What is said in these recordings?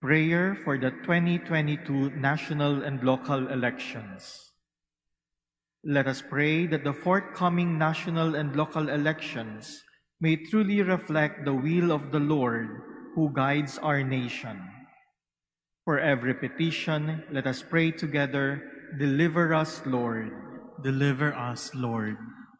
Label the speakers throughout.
Speaker 1: Prayer for the 2022 national and local elections. Let us pray that the forthcoming national and local elections may truly reflect the will of the Lord who guides our nation. For every petition, let us pray together, Deliver us, Lord.
Speaker 2: Deliver us, Lord.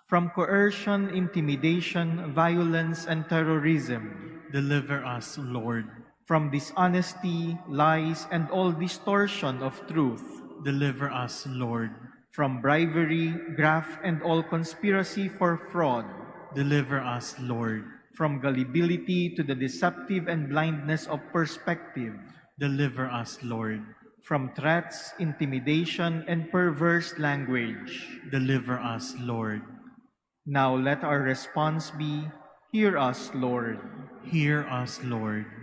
Speaker 1: From coercion, intimidation, violence, and terrorism.
Speaker 2: Deliver us, Lord.
Speaker 1: From dishonesty, lies, and all distortion of truth.
Speaker 2: Deliver us, Lord.
Speaker 1: From bribery, graft, and all conspiracy for fraud.
Speaker 2: Deliver us, Lord.
Speaker 1: From gullibility to the deceptive and blindness of perspective.
Speaker 2: Deliver us, Lord.
Speaker 1: From threats, intimidation, and perverse language.
Speaker 2: Deliver us, Lord.
Speaker 1: Now let our response be, Hear us, Lord.
Speaker 2: Hear us, Lord.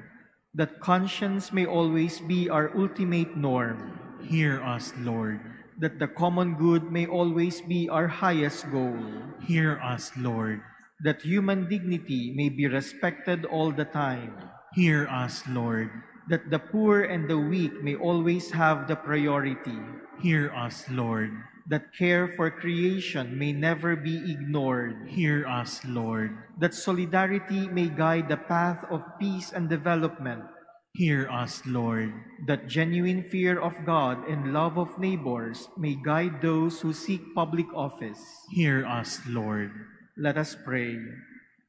Speaker 1: That conscience may always be our ultimate norm.
Speaker 2: Hear us, Lord.
Speaker 1: That the common good may always be our highest goal.
Speaker 2: Hear us, Lord.
Speaker 1: That human dignity may be respected all the time.
Speaker 2: Hear us, Lord.
Speaker 1: That the poor and the weak may always have the priority.
Speaker 2: Hear us, Lord.
Speaker 1: That care for creation may never be ignored.
Speaker 2: Hear us, Lord.
Speaker 1: That solidarity may guide the path of peace and development.
Speaker 2: Hear us, Lord.
Speaker 1: That genuine fear of God and love of neighbors may guide those who seek public office.
Speaker 2: Hear us, Lord.
Speaker 1: Let us pray.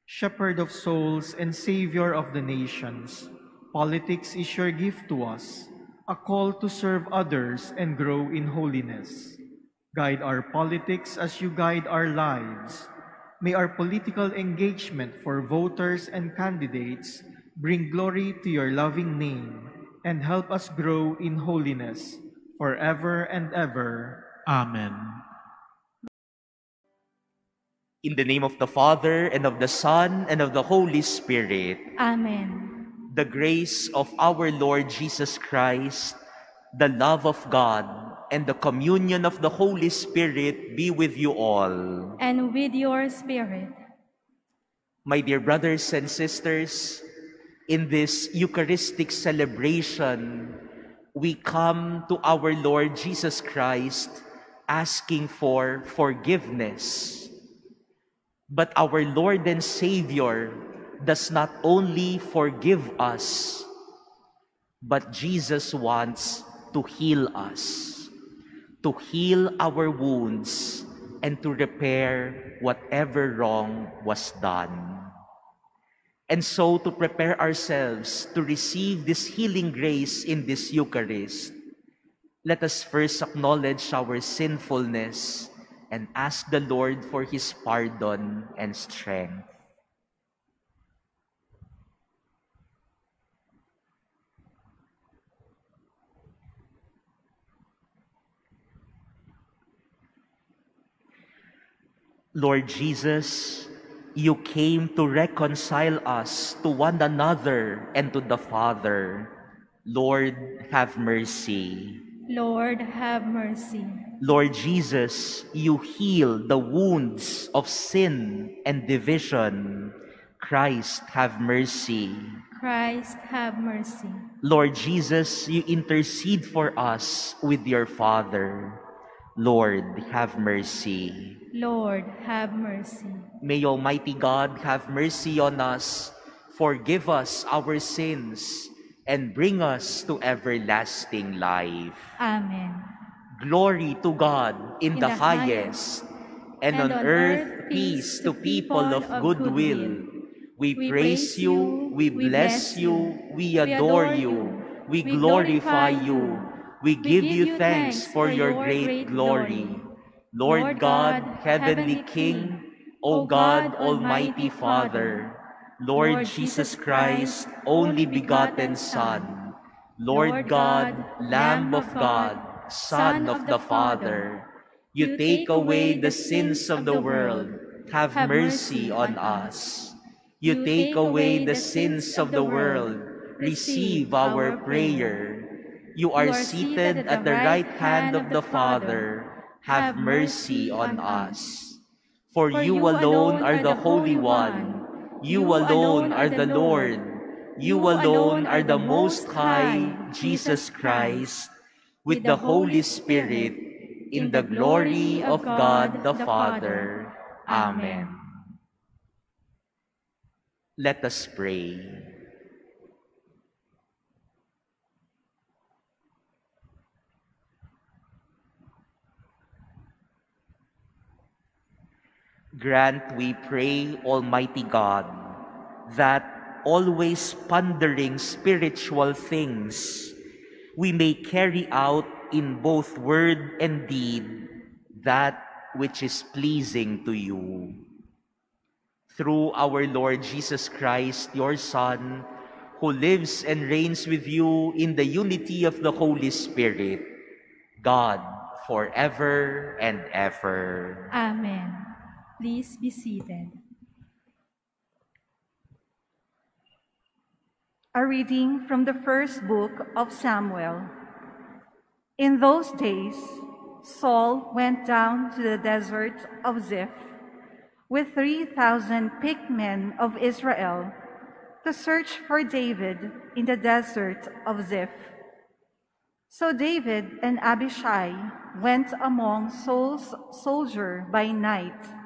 Speaker 1: Shepherd of souls and Savior of the nations, politics is your gift to us, a call to serve others and grow in holiness. Guide our politics as you guide our lives. May our political engagement for voters and candidates bring glory to your loving name and help us grow in holiness forever and ever.
Speaker 2: Amen.
Speaker 3: In the name of the Father, and of the Son, and of the Holy Spirit.
Speaker 4: Amen.
Speaker 3: The grace of our Lord Jesus Christ, the love of God, and the communion of the Holy Spirit be with you all.
Speaker 4: And with your spirit.
Speaker 3: My dear brothers and sisters, in this Eucharistic celebration, we come to our Lord Jesus Christ asking for forgiveness. But our Lord and Savior does not only forgive us, but Jesus wants to heal us, to heal our wounds, and to repair whatever wrong was done. And so, to prepare ourselves to receive this healing grace in this Eucharist, let us first acknowledge our sinfulness and ask the Lord for His pardon and strength. Lord Jesus, you came to reconcile us to one another and to the Father. Lord, have mercy.
Speaker 4: Lord, have mercy.
Speaker 3: Lord Jesus, you heal the wounds of sin and division. Christ, have mercy.
Speaker 4: Christ, have mercy.
Speaker 3: Lord Jesus, you intercede for us with your Father. Lord, have mercy.
Speaker 4: Lord, have mercy.
Speaker 3: May Almighty God have mercy on us, forgive us our sins, and bring us to everlasting life.
Speaker 4: Amen.
Speaker 3: Glory to God in,
Speaker 4: In
Speaker 3: the,
Speaker 4: the
Speaker 3: highest, and, on, earth peace to people of good will. We, praise you, we bless you, we adore you, we glorify you, we give you thanks for your great glory. Lord God, Heavenly King, O God, Almighty Father, Lord Jesus Christ, only begotten Son, Lord God, Lamb of God, Son of the Father, you take away the sins of the world, have mercy on us. You take away the sins of the world, receive our prayer. You are seated at the right hand of the Father, have mercy on us. For you alone are the Holy One, you alone are the Lord, You alone are the Most High, Jesus Christ, with the Holy Spirit, in the glory of God the Father. Amen. Let us pray. Grant, we pray, Almighty God, that always pondering spiritual things, we may carry out in both word and deed that which is pleasing to you. Through our Lord Jesus Christ, your Son, who lives and reigns with you in the unity of the Holy Spirit, God, forever and ever.
Speaker 4: Amen. Please be seated.
Speaker 5: A reading from the first book of Samuel. In those days, Saul went down to the desert of Ziph with 3,000 picked men of Israel to search for David in the desert of Ziph. So David and Abishai went among Saul's soldier by night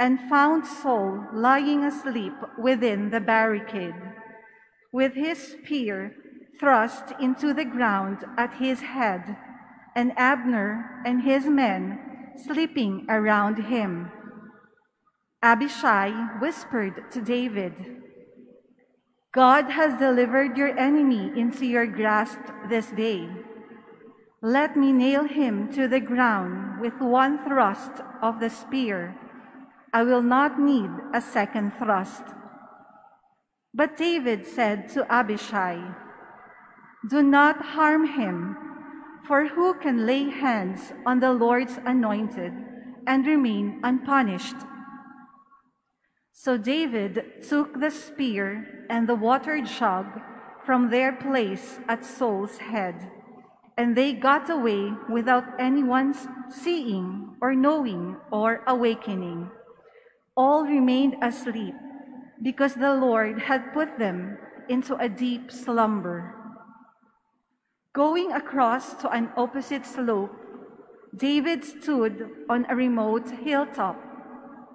Speaker 5: and found Saul lying asleep within the barricade, with his spear thrust into the ground at his head, and Abner and his men sleeping around him. Abishai whispered to David, God has delivered your enemy into your grasp this day. Let me nail him to the ground with one thrust of the spear I will not need a second thrust. But David said to Abishai, Do not harm him, for who can lay hands on the Lord's anointed and remain unpunished? So David took the spear and the water jug from their place at Saul's head, and they got away without anyone's seeing or knowing or awakening all remained asleep because the Lord had put them into a deep slumber. Going across to an opposite slope, David stood on a remote hilltop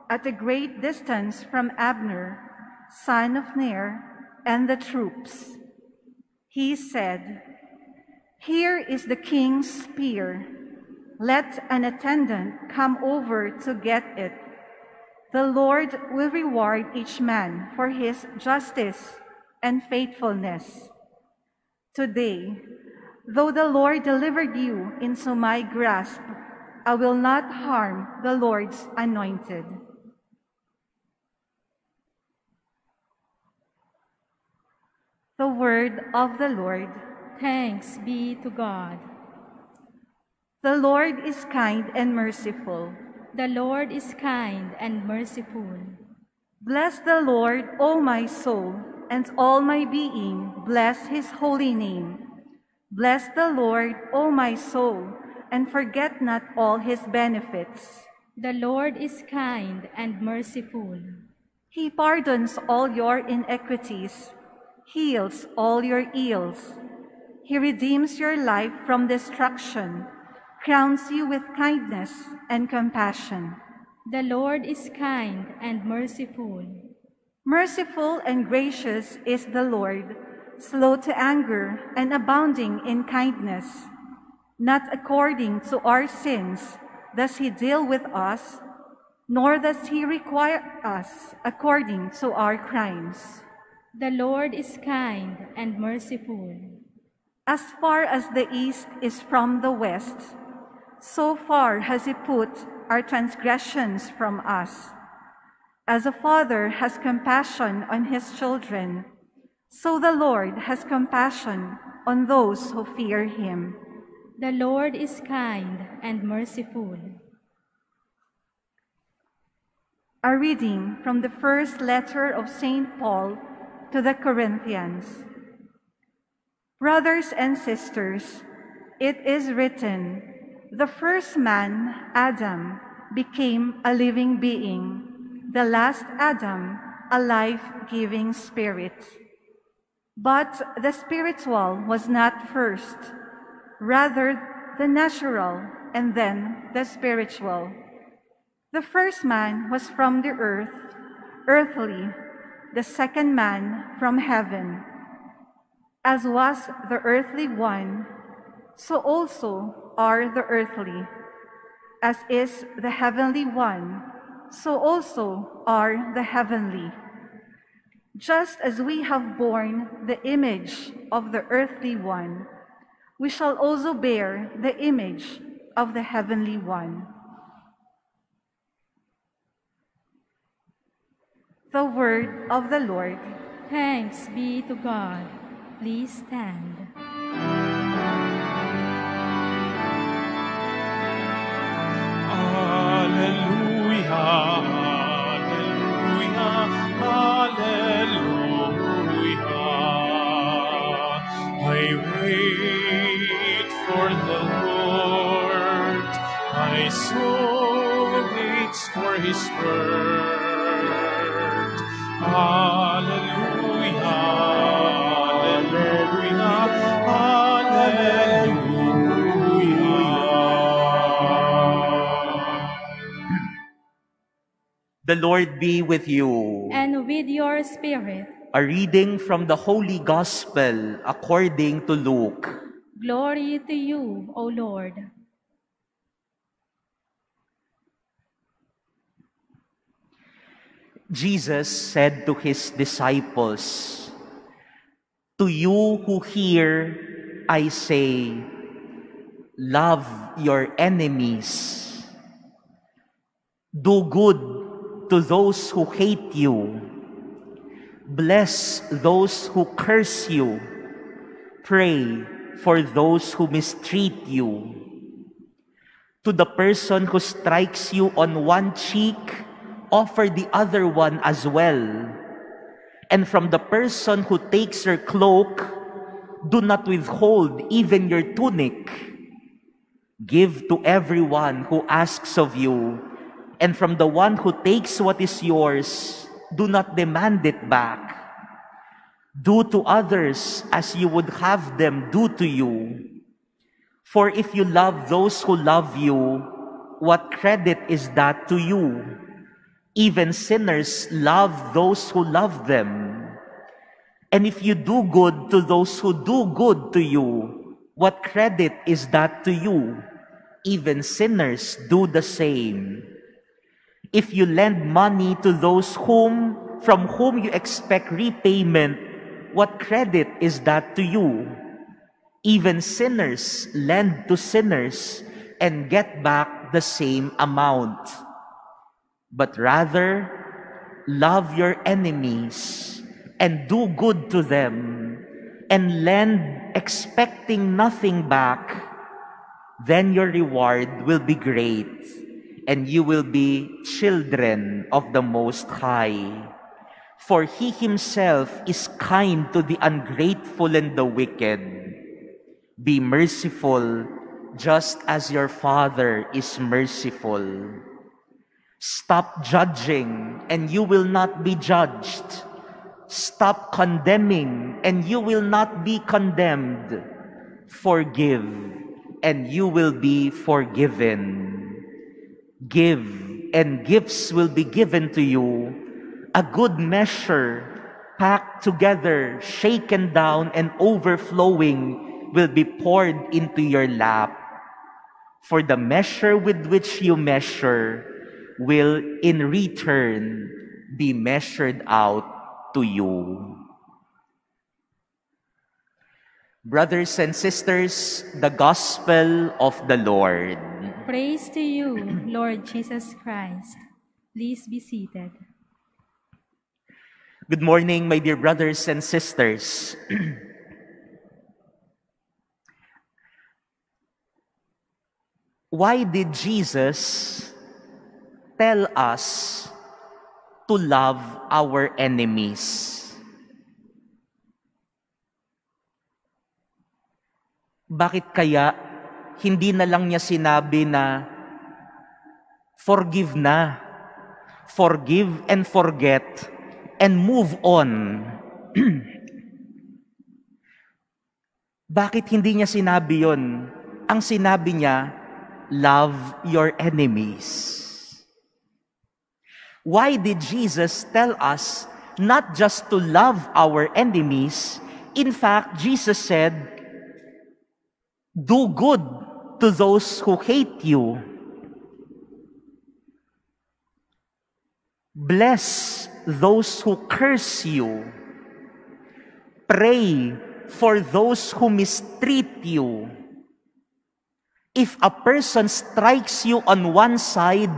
Speaker 5: at a great distance from Abner, son of Ner, and the troops. He said, Here is the king's spear. Let an attendant come over to get it the Lord will reward each man for his justice and faithfulness. Today, though the Lord delivered you into my grasp, I will not harm the Lord's anointed. The word of the Lord.
Speaker 4: Thanks be to God.
Speaker 5: The Lord is kind and merciful
Speaker 4: the Lord is kind and merciful.
Speaker 5: Bless the Lord, O my soul, and all my being, bless his holy name. Bless the Lord, O my soul, and forget not all his benefits.
Speaker 4: The Lord is kind and merciful.
Speaker 5: He pardons all your iniquities, heals all your ills. He redeems your life from destruction crowns you with kindness and compassion.
Speaker 4: The Lord is kind and merciful.
Speaker 5: Merciful and gracious is the Lord, slow to anger and abounding in kindness. Not according to our sins does he deal with us, nor does he require us according to our crimes.
Speaker 4: The Lord is kind and merciful.
Speaker 5: As far as the east is from the west, so far has he put our transgressions from us. As a father has compassion on his children, so the Lord has compassion on those who fear him.
Speaker 4: The Lord is kind and merciful.
Speaker 5: A reading from the first letter of St. Paul to the Corinthians. Brothers and sisters, it is written, the first man, Adam, became a living being. The last Adam, a life-giving spirit. But the spiritual was not first, rather the natural, and then the spiritual. The first man was from the earth, earthly, the second man from heaven. As was the earthly one, so also are the earthly. As is the heavenly one, so also are the heavenly. Just as we have borne the image of the earthly one, we shall also bear the image of the heavenly one. The word of the Lord.
Speaker 4: Thanks be to God. Please stand.
Speaker 2: For His word. Alleluia,
Speaker 3: The Lord be with you.
Speaker 4: And with your spirit,
Speaker 3: A reading from the Holy Gospel according to Luke.
Speaker 4: glory to you, O Lord.
Speaker 3: Jesus said to his disciples, To you who hear, I say, love your enemies. Do good to those who hate you. Bless those who curse you. Pray for those who mistreat you. To the person who strikes you on one cheek, offer the other one as well. And from the person who takes your cloak, do not withhold even your tunic. Give to everyone who asks of you, and from the one who takes what is yours, do not demand it back. Do to others as you would have them do to you. For if you love those who love you, what credit is that to you? Even sinners love those who love them. And if you do good to those who do good to you, what credit is that to you? Even sinners do the same. If you lend money to those whom from whom you expect repayment, what credit is that to you? Even sinners lend to sinners and get back the same amount. But rather, love your enemies and do good to them and lend expecting nothing back. Then your reward will be great and you will be children of the Most High. For he himself is kind to the ungrateful and the wicked. Be merciful, just as your Father is merciful. Stop judging, and you will not be judged. Stop condemning, and you will not be condemned. Forgive, and you will be forgiven. Give, and gifts will be given to you. A good measure, packed together, shaken down, and overflowing, will be poured into your lap. For the measure with which you measure will in return be measured out to you. Brothers and sisters, the gospel of the Lord.
Speaker 4: Praise to you, Lord Jesus Christ. Please be seated.
Speaker 3: Good morning, my dear brothers and sisters. Why did Jesus tell us to love our enemies? Bakit kaya hindi na lang niya sinabi na forgive na, forgive and forget, and move on? Bakit hindi niya sinabi yon? Ang sinabi niya, love your enemies. Why did Jesus tell us not just to love our enemies? In fact, Jesus said, do good to those who hate you. Bless those who curse you. Pray for those who mistreat you. If a person strikes you on one side,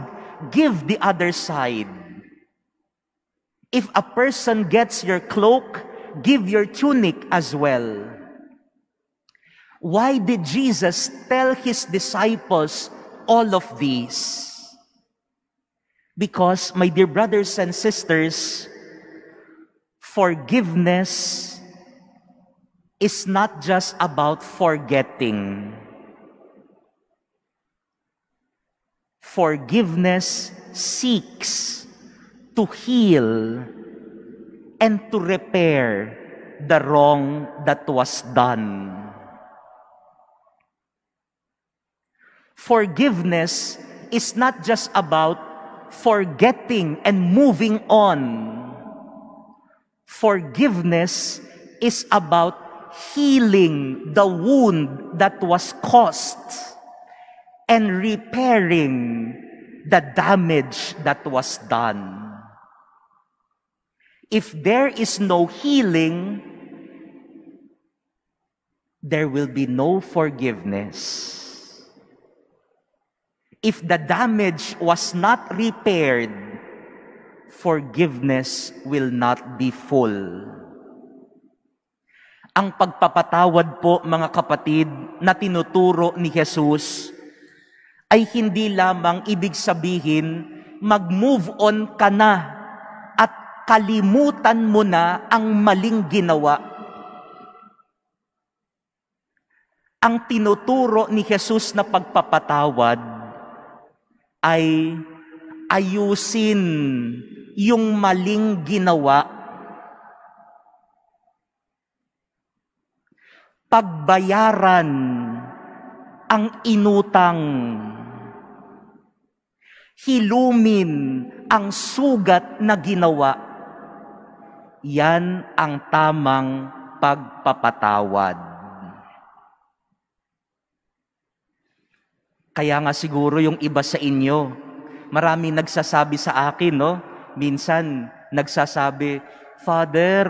Speaker 3: give the other side. If a person gets your cloak, give your tunic as well. Why did Jesus tell his disciples all of these? Because, my dear brothers and sisters, forgiveness is not just about forgetting. Forgiveness seeks to heal and to repair the wrong that was done. Forgiveness is not just about forgetting and moving on. Forgiveness is about healing the wound that was caused and repairing the damage that was done. If there is no healing, there will be no forgiveness. If the damage was not repaired, forgiveness will not be full. Ang pagpapatawad po, mga kapatid, na tinuturo ni Jesus, ay hindi lamang ibig sabihin, mag-move on ka na at kalimutan mo na ang maling ginawa. Ang tinuturo ni Jesus na pagpapatawad ay ayusin yung maling ginawa. Pagbayaran ang inutang hilumin ang sugat na ginawa, yan ang tamang pagpapatawad. Kaya nga siguro yung iba sa inyo, marami nagsasabi sa akin, no? Minsan, nagsasabi, Father,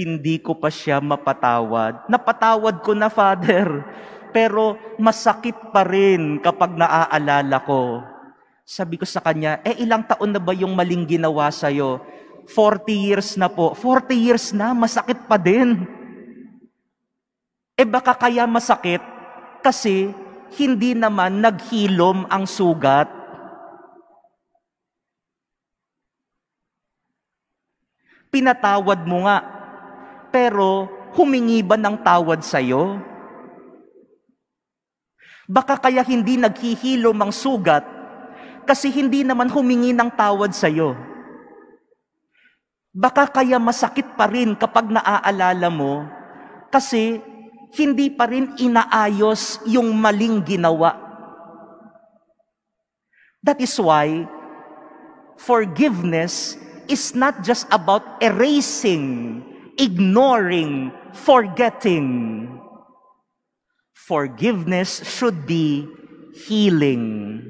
Speaker 3: hindi ko pa siya mapatawad. Napatawad ko na, Father. Pero masakit pa rin kapag naaalala ko sabi ko sa kanya, eh ilang taon na ba yung maling ginawa sa'yo? 40 years na po. 40 years na, masakit pa din. Eh baka kaya masakit kasi hindi naman naghilom ang sugat. Pinatawad mo nga, pero humingi ba ng tawad sa'yo? Baka kaya hindi naghihilom ang sugat kasi hindi naman humingi ng tawad sa iyo. Baka kaya masakit pa rin kapag naaalala mo kasi hindi pa rin inaayos yung maling ginawa. That is why forgiveness is not just about erasing, ignoring, forgetting. Forgiveness should be healing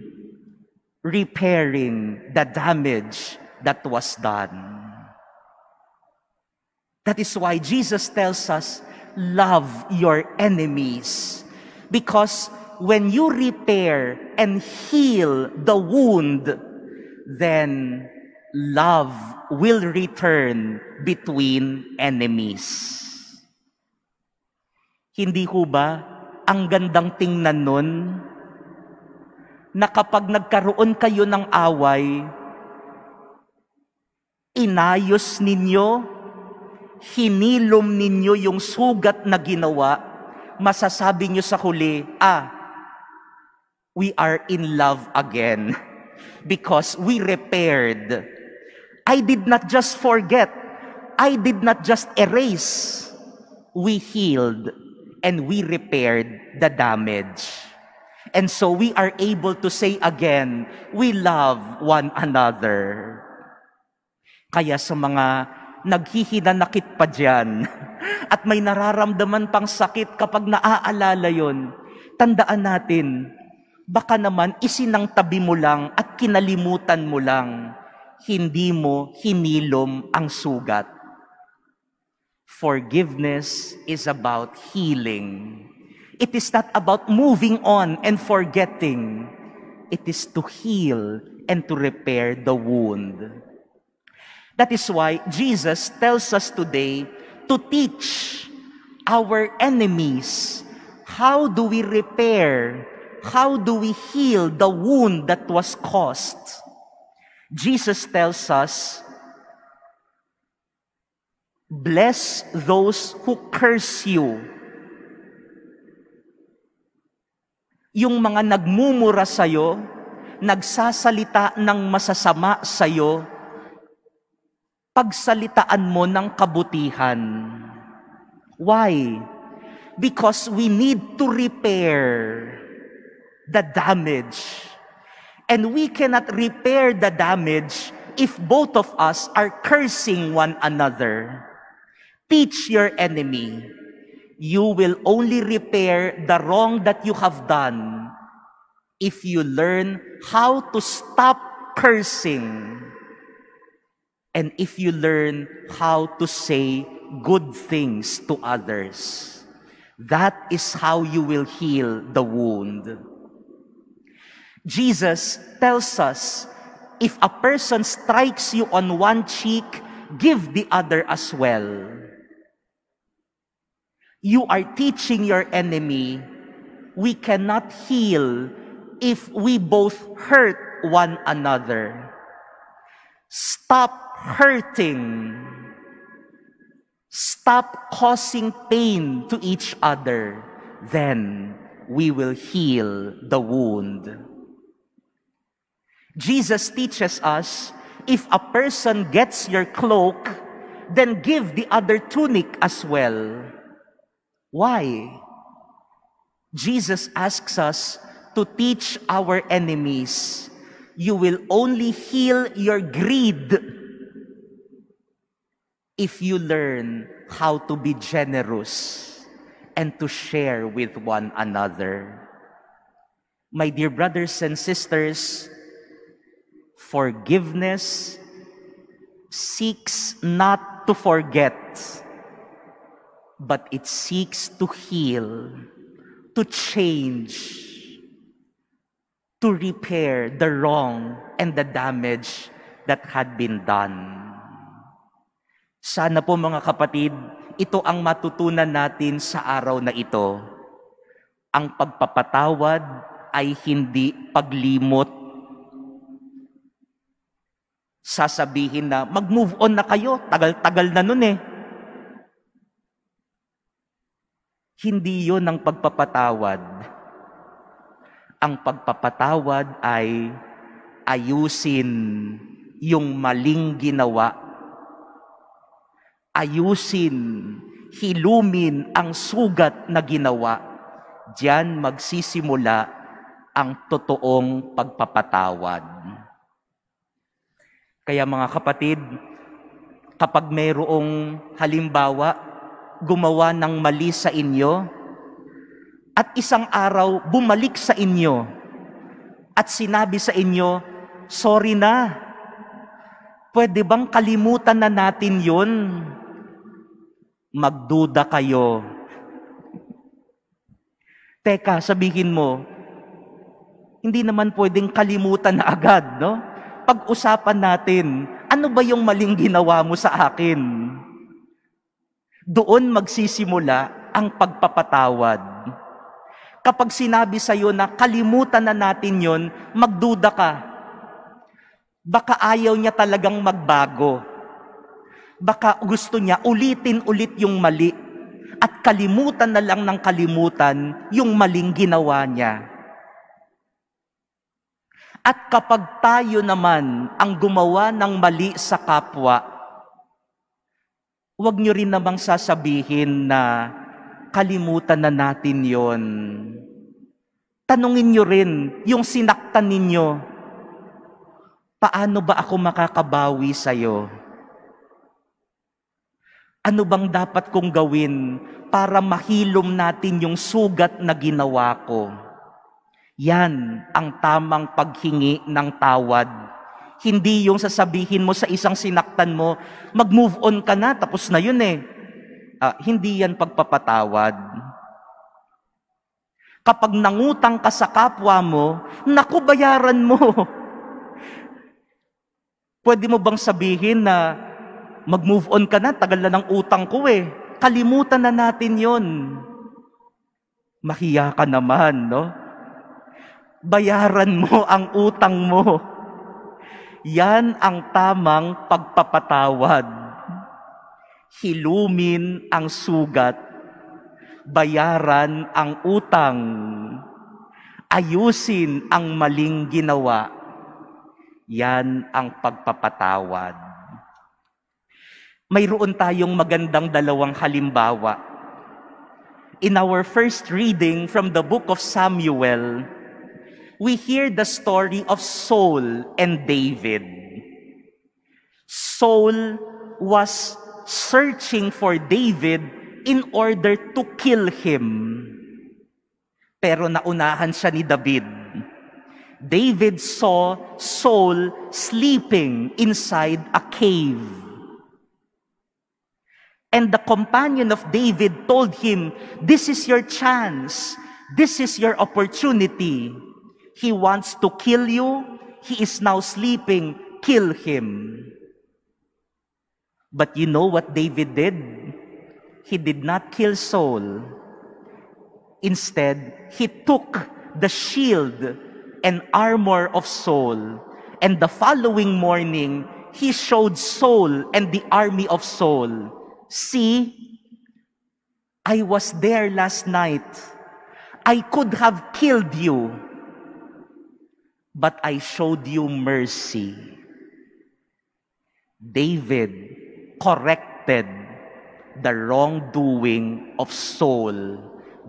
Speaker 3: repairing the damage that was done. That is why Jesus tells us, love your enemies. Because when you repair and heal the wound, then love will return between enemies. Hindi ho ba ang gandang tingnan nun na kapag nagkaroon kayo ng away, inayos ninyo, hinilom ninyo yung sugat na ginawa, masasabi nyo sa huli, ah, we are in love again because we repaired. I did not just forget. I did not just erase. We healed. and we repaired the damage. And so we are able to say again, we love one another. Kaya sa mga naghihinanakit pa dyan at may nararamdaman pang sakit kapag naaalala yon, tandaan natin, baka naman isinangtabi mo lang at kinalimutan mo lang, hindi mo hinilom ang sugat. Forgiveness is about healing. It is not about moving on and forgetting. It is to heal and to repair the wound. That is why Jesus tells us today to teach our enemies how do we repair, how do we heal the wound that was caused. Jesus tells us, Bless those who curse you. Yung mga nagmumura sa'yo, nagsasalita ng masasama sa'yo, pagsalitaan mo ng kabutihan. Why? Because we need to repair the damage. And we cannot repair the damage if both of us are cursing one another. Teach your enemy. You will only repair the wrong that you have done if you learn how to stop cursing and if you learn how to say good things to others. That is how you will heal the wound. Jesus tells us if a person strikes you on one cheek, give the other as well. You are teaching your enemy we cannot heal if we both hurt one another. Stop hurting. Stop causing pain to each other. Then we will heal the wound. Jesus teaches us if a person gets your cloak, then give the other tunic as well. Why? Jesus asks us to teach our enemies, you will only heal your greed if you learn how to be generous and to share with one another. My dear brothers and sisters, forgiveness seeks not to forget but it seeks to heal, to change, to repair the wrong and the damage that had been done. Sana po mga kapatid, ito ang matutunan natin sa araw na ito. Ang pagpapatawad ay hindi paglimot. Sasabihin na, mag-move on na kayo, tagal-tagal na nun eh. Hindi yon ang pagpapatawad. Ang pagpapatawad ay ayusin yung maling ginawa. Ayusin, hilumin ang sugat na ginawa. Diyan magsisimula ang totoong pagpapatawad. Kaya mga kapatid, kapag mayroong halimbawa gumawa ng mali sa inyo at isang araw bumalik sa inyo at sinabi sa inyo, sorry na. Pwede bang kalimutan na natin yon? Magduda kayo. Teka, sabihin mo, hindi naman pwedeng kalimutan na agad, no? Pag-usapan natin, ano ba yung maling ginawa mo sa akin? Doon magsisimula ang pagpapatawad. Kapag sinabi sa iyo na kalimutan na natin yon, magduda ka. Baka ayaw niya talagang magbago. Baka gusto niya ulitin ulit yung mali at kalimutan na lang ng kalimutan yung maling ginawa niya. At kapag tayo naman ang gumawa ng mali sa kapwa, huwag nyo rin namang sasabihin na kalimutan na natin yon. Tanungin nyo rin, yung sinaktan ninyo, paano ba ako makakabawi sa'yo? Ano bang dapat kong gawin para mahilom natin yung sugat na ginawa ko? Yan ang tamang paghingi ng tawad. Hindi yung sasabihin mo sa isang sinaktan mo, mag-move on ka na, tapos na yun eh. Ah, hindi yan pagpapatawad. Kapag nangutang ka sa kapwa mo, naku, bayaran mo. Pwede mo bang sabihin na mag-move on ka na, tagal na ng utang ko eh. Kalimutan na natin yon. Mahiya ka naman, no? Bayaran mo ang utang mo. Yan ang tamang pagpapatawad. Hilumin ang sugat. Bayaran ang utang. Ayusin ang maling ginawa. Yan ang pagpapatawad. Mayroon tayong magandang dalawang halimbawa. In our first reading from the book of Samuel, we hear the story of Saul and David. Saul was searching for David in order to kill him. Pero naunahan siya ni David. David saw Saul sleeping inside a cave. And the companion of David told him, This is your chance. This is your opportunity. He wants to kill you. He is now sleeping. Kill him. But you know what David did? He did not kill Saul. Instead, he took the shield and armor of Saul. And the following morning, he showed Saul and the army of Saul, See, I was there last night. I could have killed you but I showed you mercy. David corrected the wrongdoing of Saul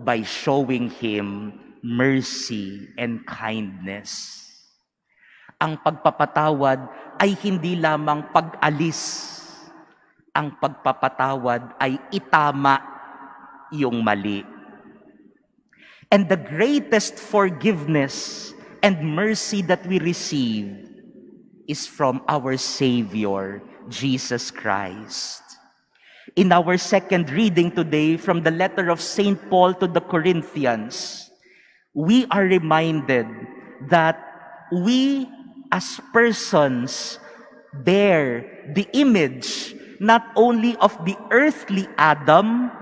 Speaker 3: by showing him mercy and kindness. Ang pagpapatawad ay hindi lamang pag-alis. Ang pagpapatawad ay itama yung mali. And the greatest forgiveness and mercy that we receive is from our Savior, Jesus Christ. In our second reading today from the letter of St. Paul to the Corinthians, we are reminded that we as persons bear the image not only of the earthly Adam,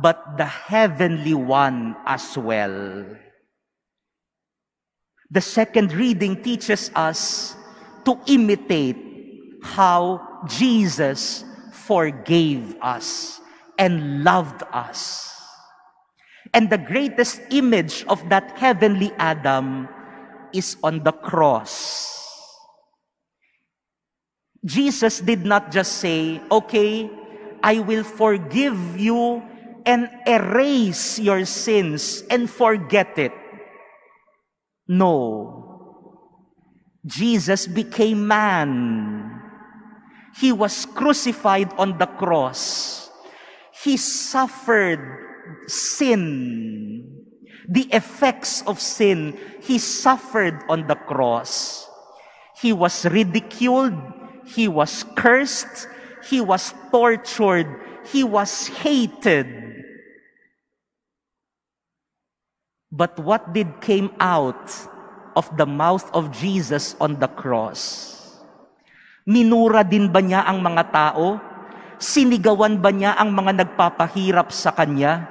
Speaker 3: but the heavenly one as well. The second reading teaches us to imitate how Jesus forgave us and loved us. And the greatest image of that heavenly Adam is on the cross. Jesus did not just say, Okay, I will forgive you and erase your sins and forget it. No. Jesus became man. He was crucified on the cross. He suffered sin. The effects of sin, he suffered on the cross. He was ridiculed. He was cursed. He was tortured. He was hated. But what did came out of the mouth of Jesus on the cross? Minura din ba niya ang mga tao? Sinigawan ba niya ang mga nagpapahirap sa kanya?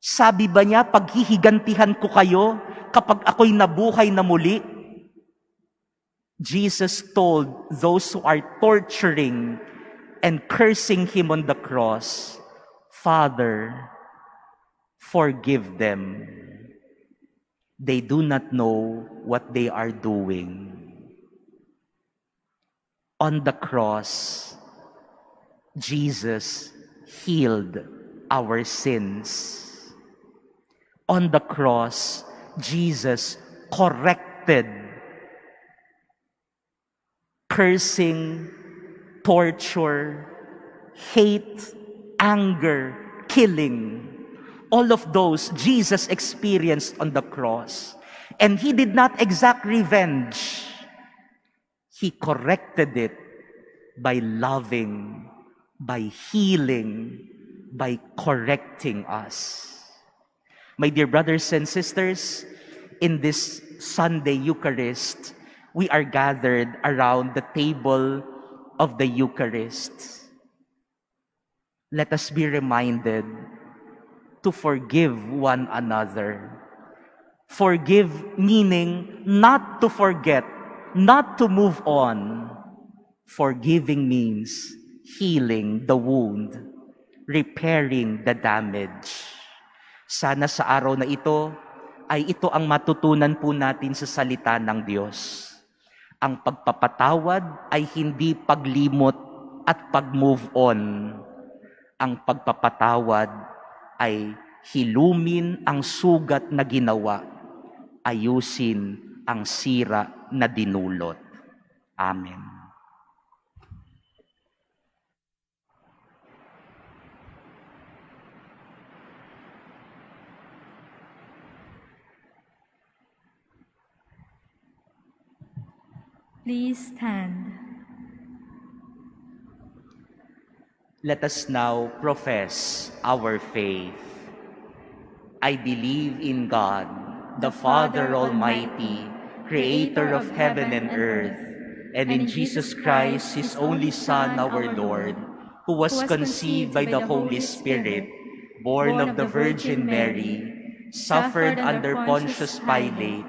Speaker 3: Sabi ba niya, paghihigantihan ko kayo kapag ako'y nabuhay na muli? Jesus told those who are torturing and cursing him on the cross, Father, forgive them. They do not know what they are doing. On the cross, Jesus healed our sins. On the cross, Jesus corrected cursing, torture, hate, anger, killing. All of those Jesus experienced on the cross. And he did not exact revenge. He corrected it by loving, by healing, by correcting us. My dear brothers and sisters, in this Sunday Eucharist, we are gathered around the table of the Eucharist. Let us be reminded to forgive one another. Forgive meaning not to forget, not to move on. Forgiving means healing the wound, repairing the damage. Sana sa araw na ito ay ito ang matutunan po natin sa salita ng Diyos. Ang pagpapatawad ay hindi paglimot at pag-move on. Ang pagpapatawad ay hilumin ang sugat na ginawa, ayusin ang sira na dinulot. Amen.
Speaker 4: Please stand.
Speaker 3: Let us now profess our faith. I believe in God, the Father Almighty, creator of heaven and earth, and in Jesus Christ, his only Son, our Lord, who was conceived by the Holy Spirit, born of the Virgin Mary, suffered under Pontius Pilate,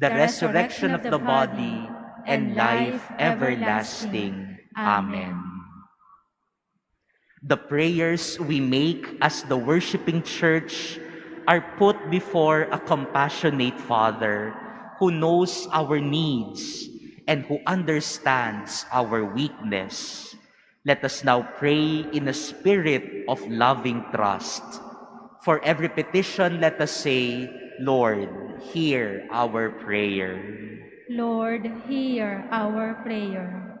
Speaker 3: the resurrection of the body, and life everlasting. Amen. The prayers we make as the worshiping church are put before a compassionate Father who knows our needs and who understands our weakness. Let us now pray in a spirit of loving trust. For every petition, let us say, Lord, hear our prayer.
Speaker 4: Lord, hear our prayer.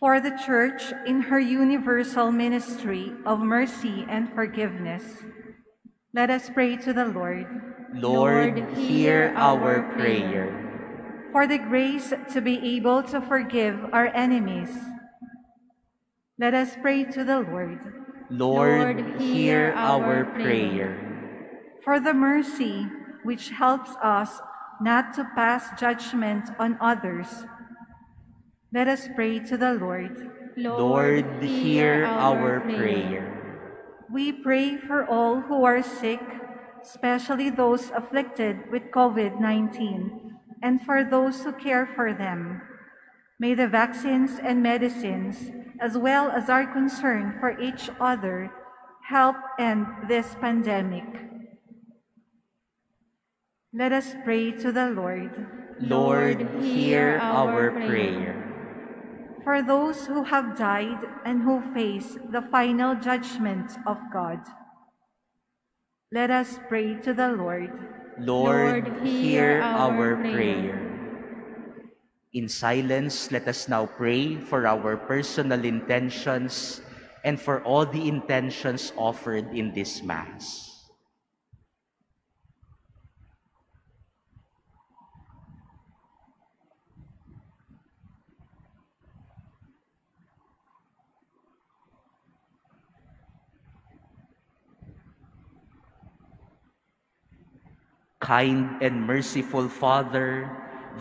Speaker 5: For the Church in her universal ministry of mercy and forgiveness, let us pray to the Lord.
Speaker 3: Lord, hear our prayer.
Speaker 5: For the grace to be able to forgive our enemies, let us pray to the Lord.
Speaker 3: Lord, hear our prayer.
Speaker 5: For the mercy which helps us not to pass judgment on others, let us pray to the Lord.
Speaker 3: Lord, hear our prayer.
Speaker 5: We pray for all who are sick, especially those afflicted with COVID 19, and for those who care for them. May the vaccines and medicines, as well as our concern for each other, help end this pandemic. Let us pray to the Lord.
Speaker 3: Lord, hear our prayer.
Speaker 5: For those who have died and who face the final judgment of God, let us pray to the Lord.
Speaker 3: Lord,
Speaker 4: Lord,
Speaker 3: hear
Speaker 4: hear
Speaker 3: our
Speaker 4: our
Speaker 3: prayer.
Speaker 4: prayer.
Speaker 3: In silence, let us now pray for our personal intentions and for all the intentions offered in this Mass. Kind and merciful Father,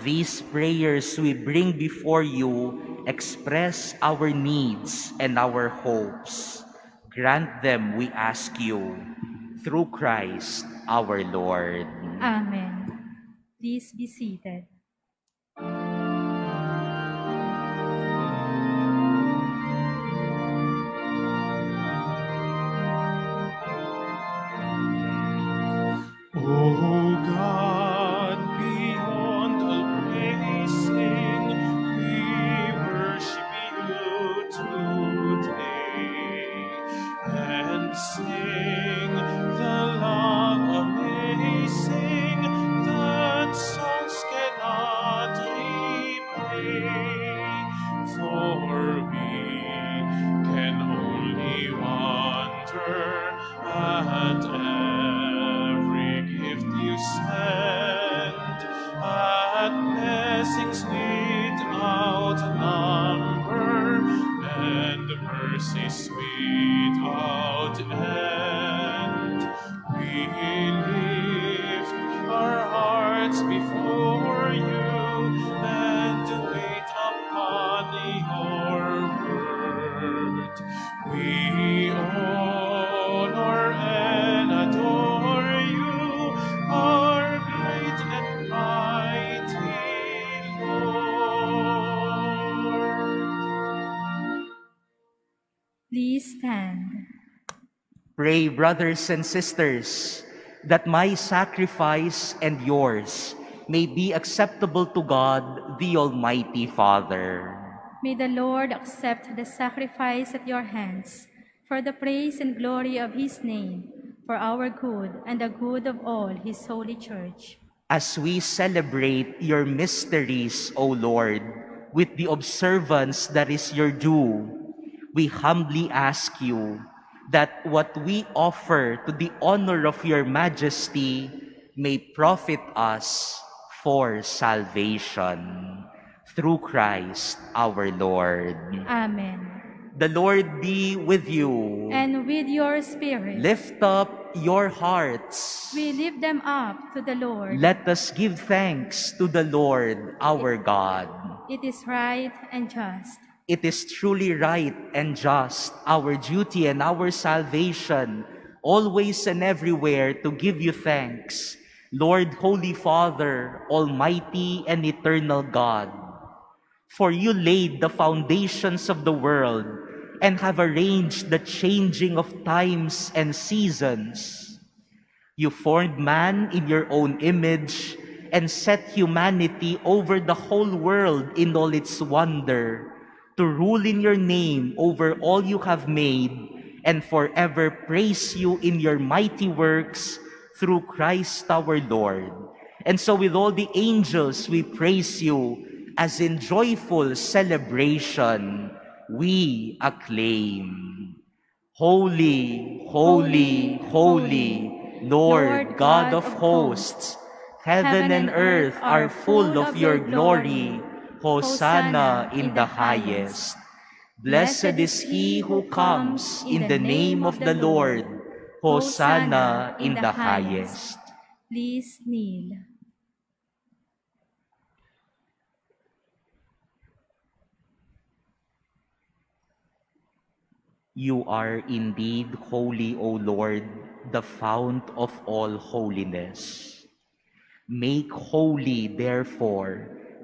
Speaker 3: these prayers we bring before you express our needs and our hopes. Grant them, we ask you, through Christ our Lord.
Speaker 4: Amen. Please be seated.
Speaker 2: O send, at blessings without number, and mercies without end.
Speaker 3: Pray, brothers and sisters, that my sacrifice and yours may be acceptable to God, the Almighty Father.
Speaker 4: May the Lord accept the sacrifice at your hands for the praise and glory of his name, for our good and the good of all his holy church.
Speaker 3: As we celebrate your mysteries, O Lord, with the observance that is your due, we humbly ask you that what we offer to the honor of your majesty may profit us for salvation. Through Christ our Lord.
Speaker 4: Amen.
Speaker 3: The Lord be with you.
Speaker 4: And with your spirit,
Speaker 3: Lift up your hearts.
Speaker 4: we lift them up to the Lord.
Speaker 3: Let us give thanks to the Lord our God.
Speaker 4: It is right and just.
Speaker 3: It is truly right and just, our duty and our salvation, always and everywhere to give you thanks, Lord, Holy Father, Almighty and Eternal God. For you laid the foundations of the world and have arranged the changing of times and seasons. You formed man in your own image and set humanity over the whole world in all its wonder, to rule in your name over all you have made, and forever praise you in your mighty works through Christ our Lord. And so with all the angels we praise you as in joyful celebration we acclaim. Holy, holy, holy, Lord God of hosts, heaven and earth are full of your glory. Hosanna in the highest. Blessed is he who comes in the name of the Lord. Hosanna in the highest.
Speaker 4: Please kneel.
Speaker 3: You are indeed holy, O Lord, the fount of all holiness. Make holy, therefore,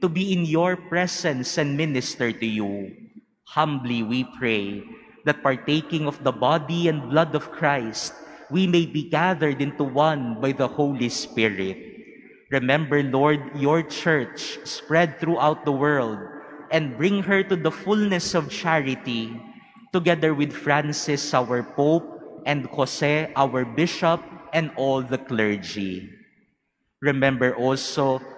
Speaker 3: to be in your presence and minister to you. Humbly we pray that partaking of the body and blood of Christ, we may be gathered into one by the Holy Spirit. Remember, Lord, your church spread throughout the world and bring her to the fullness of charity, together with Francis, our Pope, and Jose, our Bishop, and all the clergy. Remember also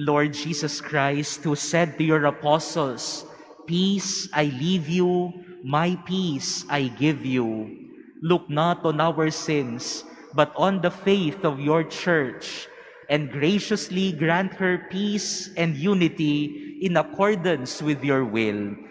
Speaker 3: Lord Jesus Christ, who said to your apostles, Peace I leave you, my peace I give you. Look not on our sins, but on the faith of your church, and graciously grant her peace and unity in accordance with your will,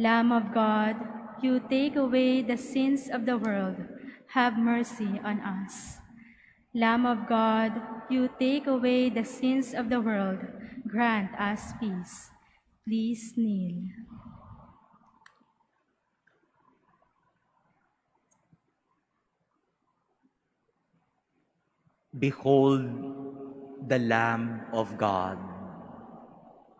Speaker 4: Lamb of God, you take away the sins of the world, have mercy on us. Lamb of God, you take away the sins of the world, grant us peace. Please kneel.
Speaker 3: Behold the Lamb of God.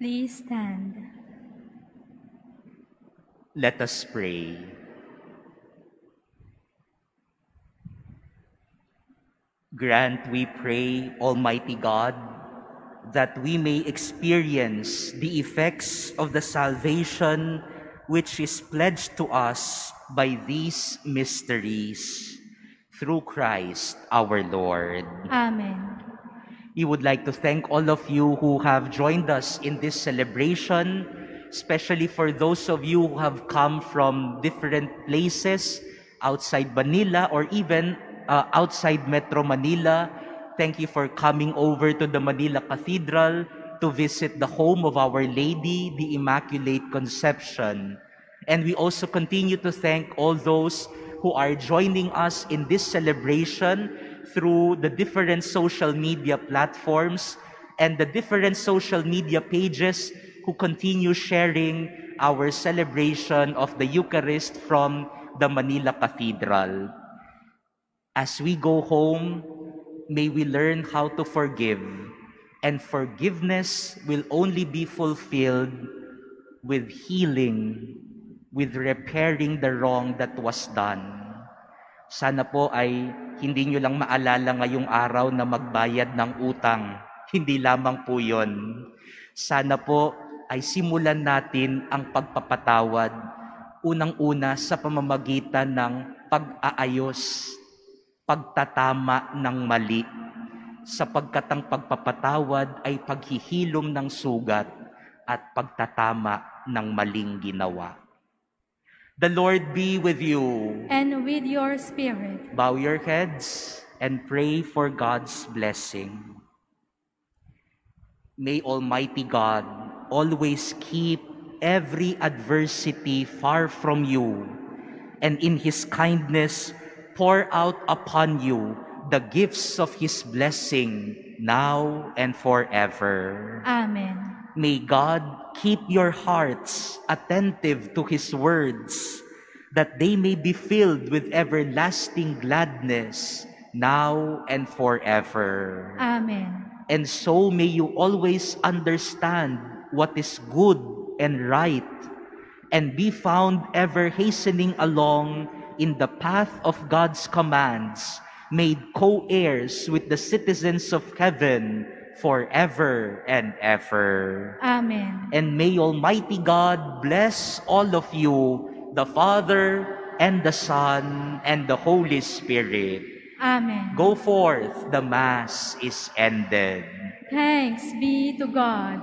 Speaker 4: Please stand.
Speaker 3: Let us pray. Grant, we pray, Almighty God, that we may experience the effects of the salvation which is pledged to us by these mysteries through Christ our Lord.
Speaker 4: Amen.
Speaker 3: We would like to thank all of you who have joined us in this celebration, especially for those of you who have come from different places outside Manila or even uh, outside Metro Manila. Thank you for coming over to the Manila Cathedral to visit the home of Our Lady, the Immaculate Conception. And we also continue to thank all those who are joining us in this celebration through the different social media platforms and the different social media pages who continue sharing our celebration of the Eucharist from the Manila Cathedral. As we go home, may we learn how to forgive, and forgiveness will only be fulfilled with healing, with repairing the wrong that was done. Sana po ay hindi nyo lang maalala ngayong araw na magbayad ng utang. Hindi lamang po yon. Sana po ay simulan natin ang pagpapatawad unang-una sa pamamagitan ng pag-aayos, pagtatama ng mali, sapagkat ang pagpapatawad ay paghihilom ng sugat at pagtatama ng maling ginawa. The Lord be with you.
Speaker 4: And with your spirit.
Speaker 3: Bow your heads and pray for God's blessing. May Almighty God always keep every adversity far from you, and in His kindness pour out upon you the gifts of His blessing now and forever.
Speaker 4: Amen.
Speaker 3: May God keep your hearts attentive to His words, that they may be filled with everlasting gladness now and forever.
Speaker 4: Amen.
Speaker 3: And so may you always understand what is good and right, and be found ever hastening along in the path of God's commands, made co-heirs with the citizens of heaven forever and ever.
Speaker 4: Amen.
Speaker 3: And may Almighty God bless all of you, the Father and the Son and the Holy Spirit.
Speaker 4: Amen.
Speaker 3: Go forth, the Mass is ended.
Speaker 4: Thanks be to God.